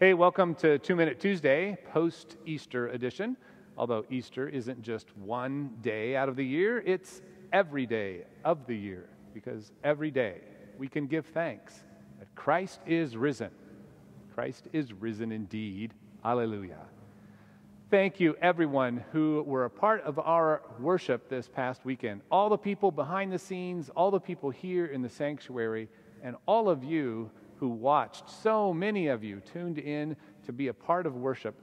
Hey, welcome to Two Minute Tuesday, post Easter edition. Although Easter isn't just one day out of the year, it's every day of the year, because every day we can give thanks that Christ is risen. Christ is risen indeed. Alleluia. Thank you, everyone who were a part of our worship this past weekend. All the people behind the scenes, all the people here in the sanctuary, and all of you who watched. So many of you tuned in to be a part of worship,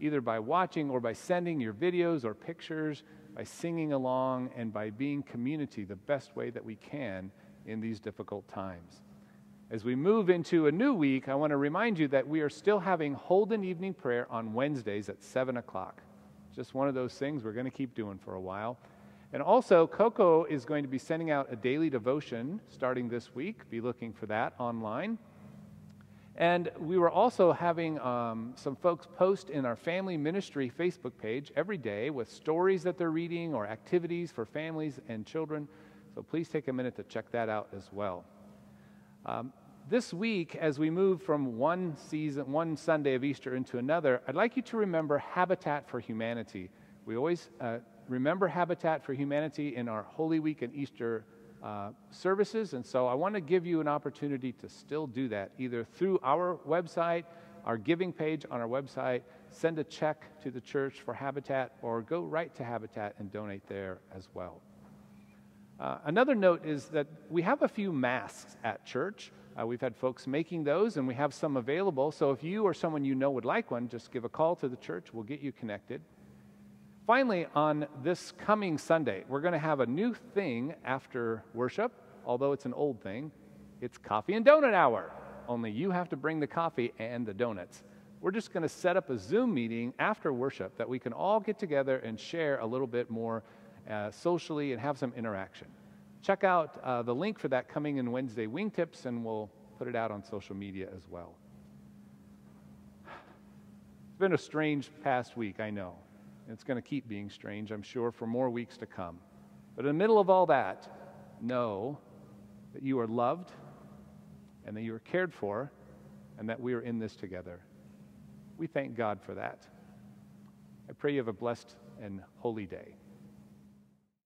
either by watching or by sending your videos or pictures, by singing along, and by being community the best way that we can in these difficult times. As we move into a new week, I want to remind you that we are still having Holden evening prayer on Wednesdays at 7 o'clock. Just one of those things we're going to keep doing for a while. And also, Coco is going to be sending out a daily devotion starting this week. Be looking for that online. And we were also having um, some folks post in our family ministry Facebook page every day with stories that they're reading or activities for families and children. So please take a minute to check that out as well. Um, this week, as we move from one season, one Sunday of Easter into another, I'd like you to remember Habitat for Humanity. We always uh, remember Habitat for Humanity in our Holy Week and Easter uh, services. And so I want to give you an opportunity to still do that, either through our website, our giving page on our website, send a check to the church for Habitat, or go right to Habitat and donate there as well. Uh, another note is that we have a few masks at church. Uh, we've had folks making those, and we have some available. So if you or someone you know would like one, just give a call to the church. We'll get you connected. Finally, on this coming Sunday, we're going to have a new thing after worship, although it's an old thing. It's coffee and donut hour. Only you have to bring the coffee and the donuts. We're just going to set up a Zoom meeting after worship that we can all get together and share a little bit more uh, socially and have some interaction. Check out uh, the link for that coming in Wednesday wingtips, and we'll put it out on social media as well. It's been a strange past week, I know. It's going to keep being strange, I'm sure, for more weeks to come. But in the middle of all that, know that you are loved and that you are cared for and that we are in this together. We thank God for that. I pray you have a blessed and holy day.